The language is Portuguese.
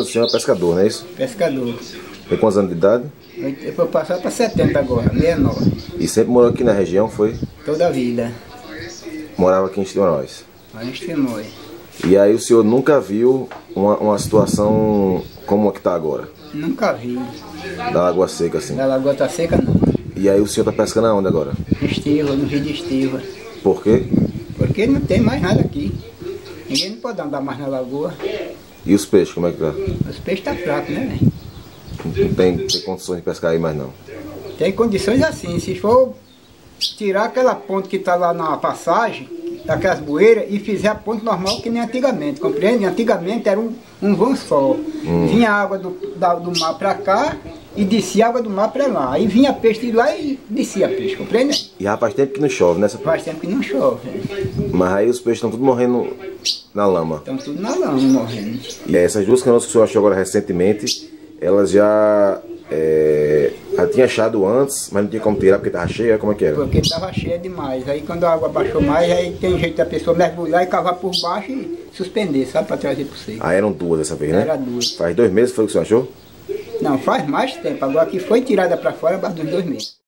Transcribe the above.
O senhor é pescador, não é isso? pescador. Tem quantos anos de idade? Eu vou passar para 70 agora, 69. E sempre morou aqui na região, foi? Toda a vida. Morava aqui em. A gente temor. E aí o senhor nunca viu uma, uma situação como a que está agora? Nunca vi. Da Lagoa Seca, assim. Da Lagoa tá seca não. E aí o senhor está pescando aonde agora? Estiva, no Rio de Estiva. Por quê? Porque não tem mais nada aqui. Ninguém não pode andar mais na lagoa. E os peixes, como é que tá? Os peixes estão tá fracos, né, velho? Não tem, tem condições de pescar aí mais não. Tem condições assim, se for tirar aquela ponte que está lá na passagem, daquelas bueiras, e fizer a ponte normal que nem antigamente, compreende? Antigamente era um, um vão só. Hum. Vinha água do, da- do mar para cá e descia água do mar para lá. Aí vinha peixe de lá e descia peixe, compreende? E rapaz, tempo que não chove nessa. Faz tempo que não chove. Mas aí os peixes estão tudo morrendo na lama. Estão tudo na lama morrendo. E essas duas canoas que o senhor achou agora recentemente, elas já. É, já tinha achado antes, mas não tinha como tirar porque estava cheia, como é que era? Porque estava cheia demais. Aí quando a água baixou mais, aí tem jeito da pessoa mergulhar e cavar por baixo e suspender, sabe? Para trazer para você. Ah, eram duas dessa vez, né? Era duas. Faz dois meses foi o que o senhor achou? Não, faz mais tempo. Agora que foi tirada para fora, basta dos dois meses.